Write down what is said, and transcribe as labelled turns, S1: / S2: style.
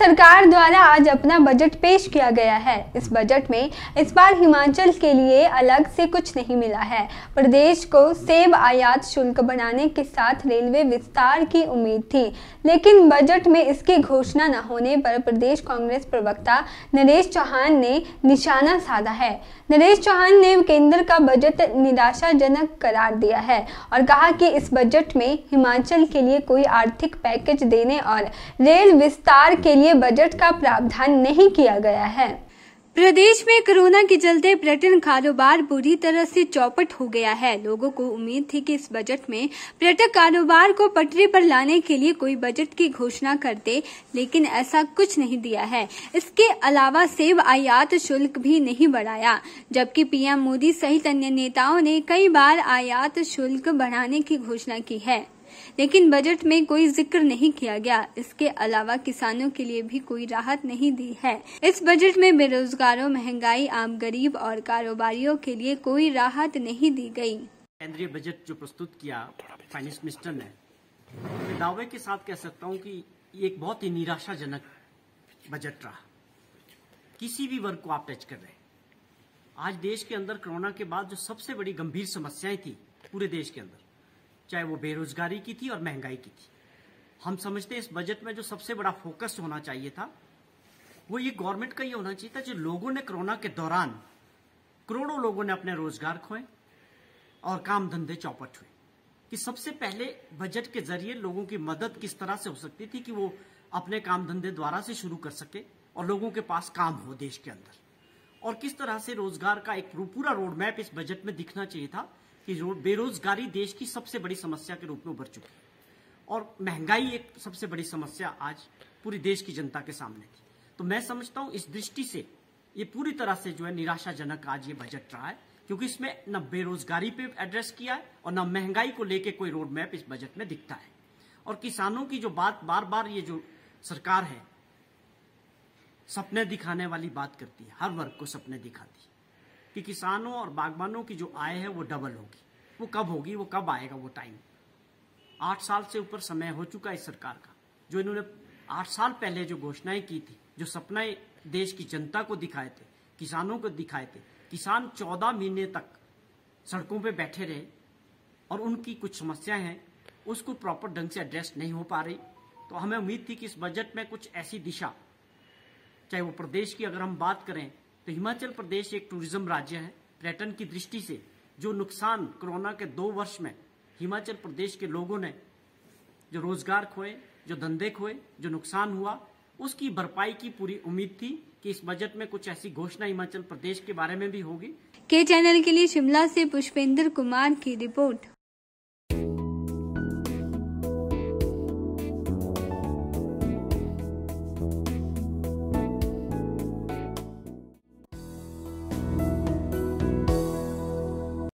S1: सरकार द्वारा आज अपना बजट पेश किया गया है। इस बजट में इस बार हिमाचल के लिए अलग से कुछ नहीं मिला है। प्रदेश को सेब आयात शुल्क बढ़ाने के साथ रेलवे विस्तार की उम्मीद थी। लेकिन बजट में इसकी घोषणा न होने पर प्रदेश कांग्रेस प्रवक्ता नरेश चौहान ने निशाना साधा है। नरेश चौहान ने केंद्र का बजट निराशाजनक करार दिया है और कहा कि इस बजट में हिमाचल के लिए कोई आर्थिक पैकेज देने और रेल विस्तार के लिए बजट का प्रावधान नहीं किया गया है। प्रदेश में कोरोना के चलते पर्यटन कारोबार बुरी तरह से चौपट हो गया है। लोगों को उम्मीद थी कि इस बजट में पर्यटक कारोबार को पटरी पर लाने के लिए कोई बजट की घोषणा करते लेकिन ऐसा कुछ नहीं दिया है। इसके अलावा सेब आयात शुल्क भी नहीं बढ़ाया, जबकि पीएम मोदी सहित अन्य नेताओं ने कई बार आयात शुल्क बढ़ाने की घोषणा की है। लेकिन बजट में कोई ज़िक्र नहीं किया गया। इसके अलावा किसानों के लिए भी कोई राहत नहीं दी है। इस बजट में बेरोजगारों, महँगाई, आम गरीब और कारोबारियों के लिए कोई राहत नहीं दी गई।
S2: केंद्रीय बजट जो प्रस्तुत किया फाइनेंस मिनिस्टर ने दावे के साथ कह सकता हूँ कि एक बहुत ही निराशाजनक बजट रहा। किसी भी वर्ग को आप टच कर रहे आज देश के अंदर कोरोना के बाद जो सबसे बड़ी गंभीर समस्याएँ थी पूरे देश के अंदर चाहे वो बेरोजगारी की थी और महँगाई की थी। हम समझते हैं इस बजट में जो सबसे बड़ा फोकस होना चाहिए था, वो ये गवर्नमेंट का ये होना चाहिए था जो लोगों ने कोरोना के दौरान करोड़ों लोगों ने अपने रोज़गार खोए और काम धंधे चौपट हुए। कि सबसे पहले बजट के ज़रिए लोगों की मदद किस तरह से हो सकती थी कि वो अपने काम धंधे द्वारा से शुरू कर सके और लोगों के पास काम हो देश के अंदर। और किस तरह से रोज़गार का एक पूरा रोड मैप इस बजट में दिखना चाहिए था कि बेरोजगारी देश की सबसे बड़ी समस्या के रूप में उभर चुकी है। और महँगाई एक सबसे बड़ी समस्या आज पूरी देश की जनता के सामने थी। तो मैं समझता हूँ इस दृष्टि से ये पूरी तरह से जो है निराशाजनक आज ये बजट रहा है, क्योंकि इसमें न बेरोजगारी पे एड्रेस किया है और न महँगाई को लेके कोई रोड मैप इस बजट में दिखता है। और किसानों की जो बात बार बार ये जो सरकार है, सपने दिखाने वाली बात करती है, हर वर्ग को सपने दिखाती है। कि किसानों और बागबानों की जो आय है वो डबल होगी। वो कब होगी, वो कब आएगा वो टाइम आठ साल से ऊपर समय हो चुका है इस सरकार का। जो इन्होंने आठ साल पहले जो घोषणाएँ की थी, जो सपने देश की जनता को दिखाए थे, किसानों को दिखाए थे, किसान चौदह महीने तक सड़कों पे बैठे रहे और उनकी कुछ समस्याएँ हैं, उसको प्रॉपर ढंग से एड्रेस नहीं हो पा रही। तो हमें उम्मीद थी कि इस बजट में कुछ ऐसी दिशा, चाहे वो प्रदेश की अगर हम बात करें तो हिमाचल प्रदेश एक टूरिज़्म राज्य है, पर्यटन की दृष्टि से, जो नुकसान कोरोना के दो वर्ष में हिमाचल प्रदेश के लोगों ने, जो रोज़गार खोए, जो धंधे खोए, जो नुकसान हुआ, उसकी भरपाई की पूरी उम्मीद थी कि इस बजट में कुछ ऐसी घोषणा हिमाचल प्रदेश के बारे में भी होगी।
S1: के चैनल के लिए शिमला से पुष्पेंद्र कुमार की रिपोर्ट।